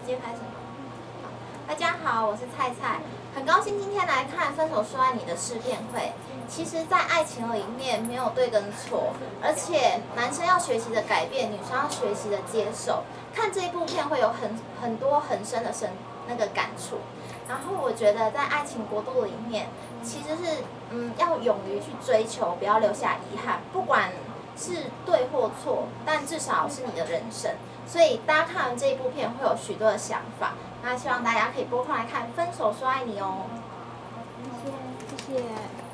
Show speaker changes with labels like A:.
A: 直接开始吗？好，大家好，我是菜菜，很高兴今天来看《分手说爱你》的试片会。其实，在爱情里面没有对跟错，而且男生要学习的改变，女生要学习的接受。看这一部片会有很很多很深的深那个感触。然后我觉得在爱情国度里面，其实是嗯要勇于去追求，不要留下遗憾，不管是对或错，但至少是你的人生。所以大家看完这一部片会有许多的想法。那希望大家可以拨空来看《分手说爱你》哦。
B: 谢谢，谢谢。